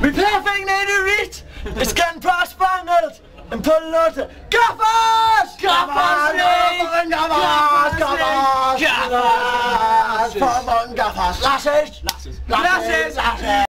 Mit perfekt reach. Es getting pass spangelt and put Gaffers! Gaffers, nee! Gaffers! Gaffers! Gaffers! Gaffers! Gaffers! Gaffers! Gaffers! Gaffers! Gaffers! Lasses! Lasses! Lass es!